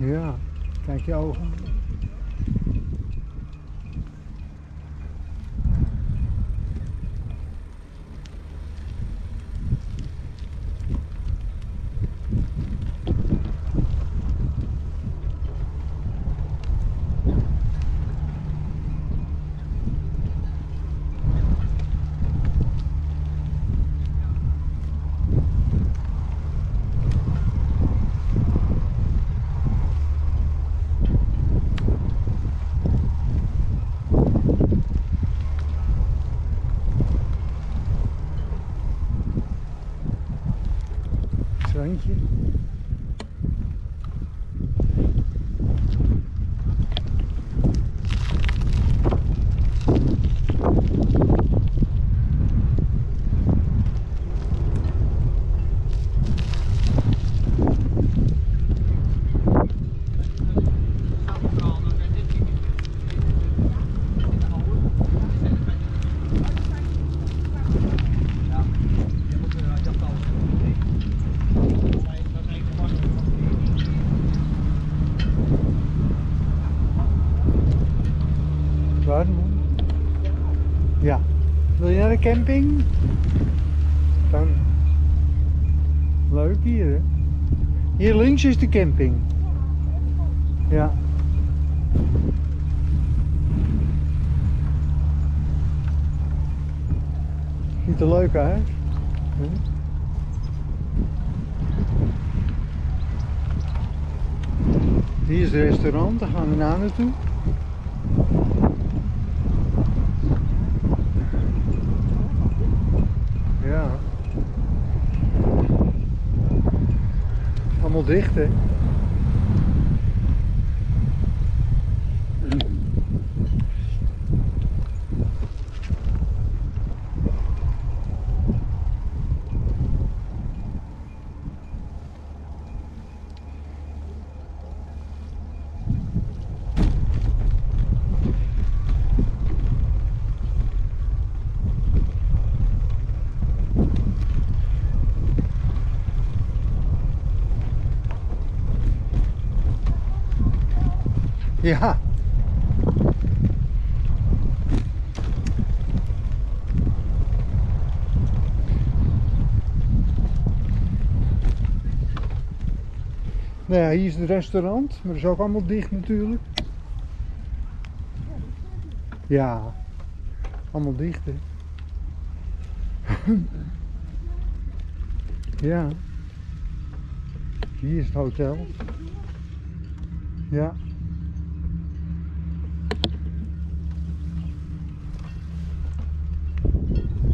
Ja, kijk je ogen. Thank you. Camping? Dan. Leuk hier hè? Hier links is de camping. Ja. Ziet er leuk uit. Hier is het restaurant, daar gaan we na naartoe. Ja. Allemaal dicht, hè? Ja. Nou ja, hier is het restaurant, maar is ook allemaal dicht natuurlijk. Ja, allemaal dicht hè. ja. Hier is het hotel. Ja.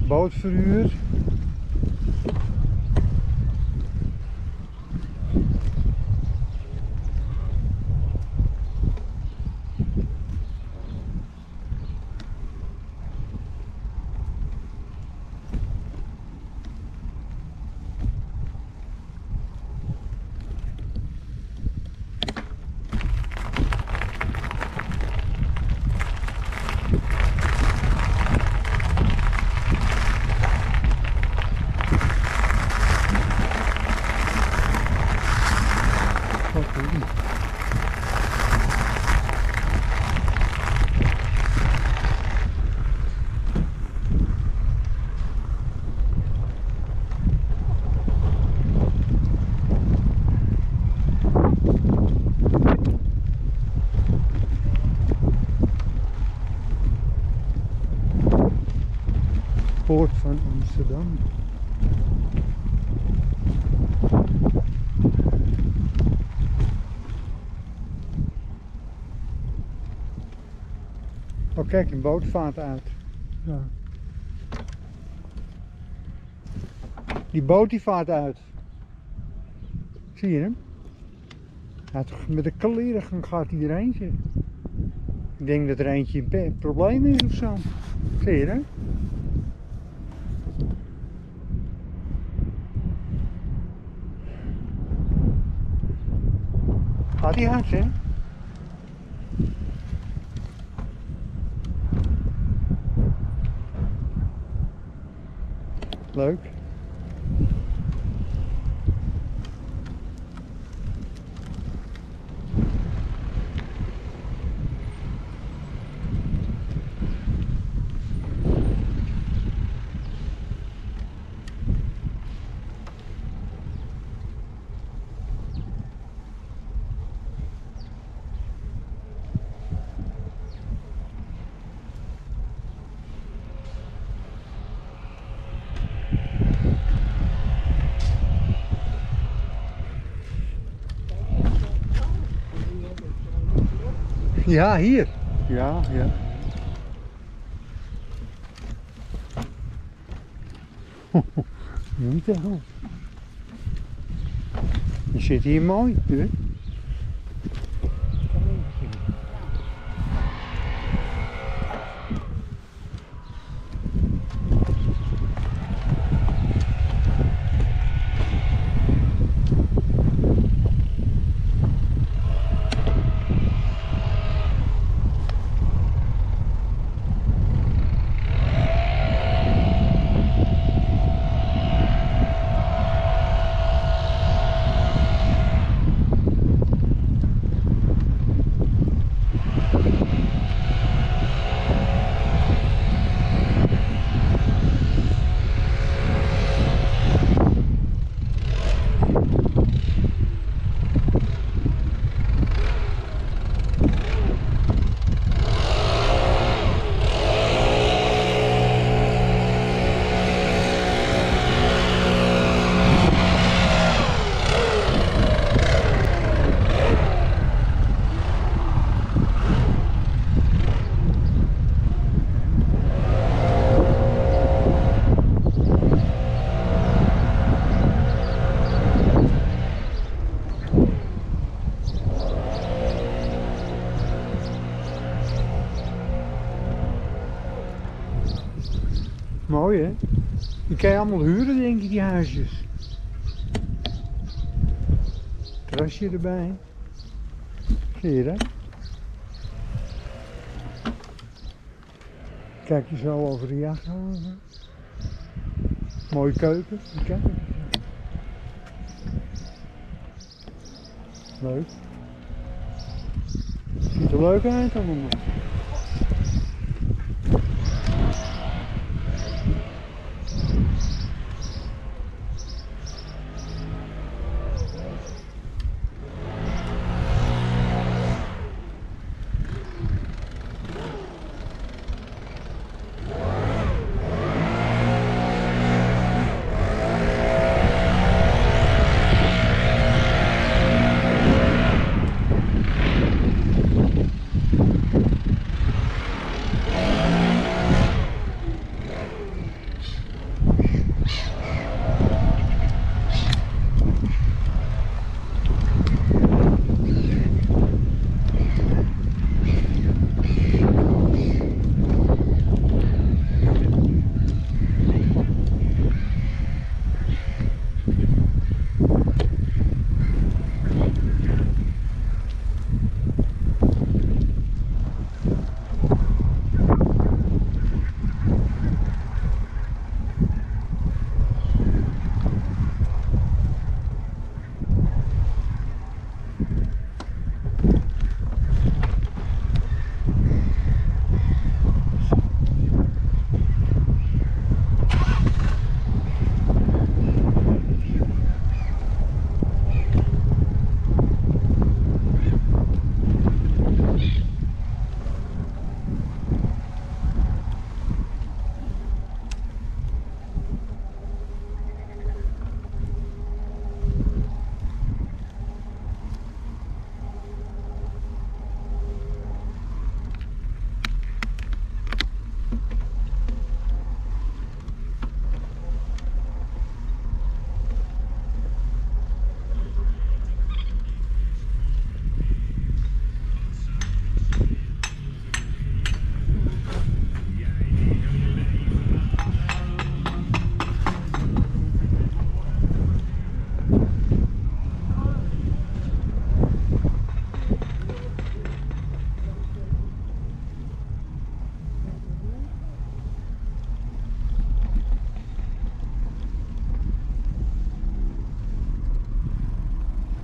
Bootverhuur. Van Amsterdam. Oh kijk, een boot vaart uit. Ja. Die boot die vaart uit. Zie je hem? Ja, toch met de kaleren gaat hij erheen zeg. Ik denk dat er eentje een probleem is of zo. Zie je dat? Gaat hij hard hè? Leuk. Ja, hier. Ja, ja. Niet goed. Je zit hier mooi, hè? Mooi? Die kan je allemaal huren denk ik, die huisjes. Terrasje erbij. Zie je? Kijk je zo over de jachthaven. Mooie keuken, kijk. Leuk. Ziet er leuk uit allemaal.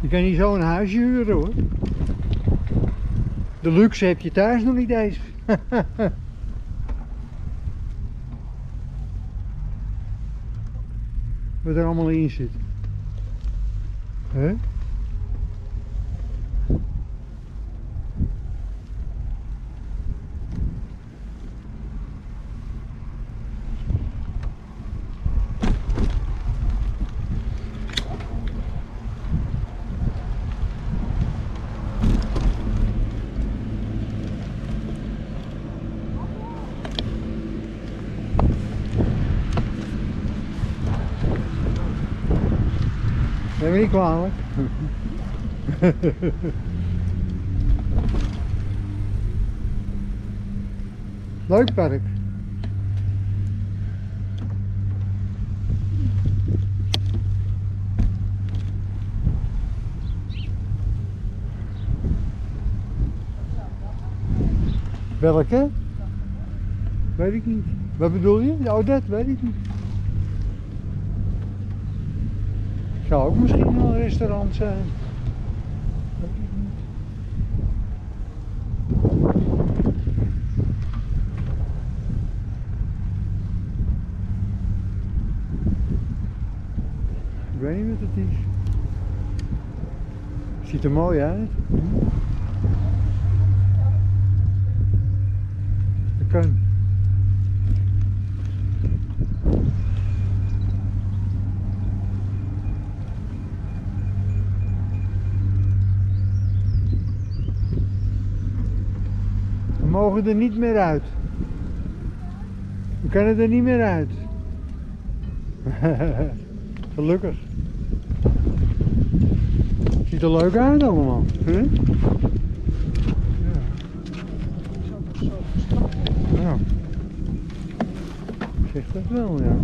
Je kan hier zo een huisje huren hoor. De luxe heb je thuis nog niet eens. Wat er allemaal in zit. Hè? Niet kwalijk. Leuk park. Welke? Weet ik niet. Wat bedoel je? Oh, dat weet ik niet. Zou ook misschien wel een restaurant zijn. Ik weet niet wat het is. Ziet er mooi uit. Dat kan. We mogen er niet meer uit. We kunnen er niet meer uit. Gelukkig. Ziet er leuk uit allemaal. hè? Ja. Zeg dat wel, ja.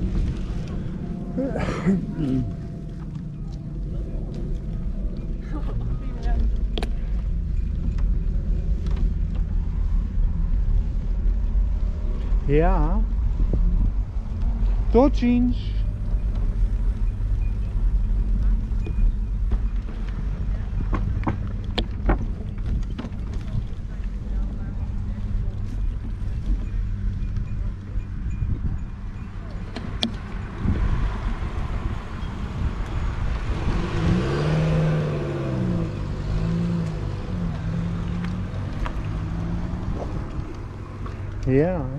Ja. Tot ziens. Ja.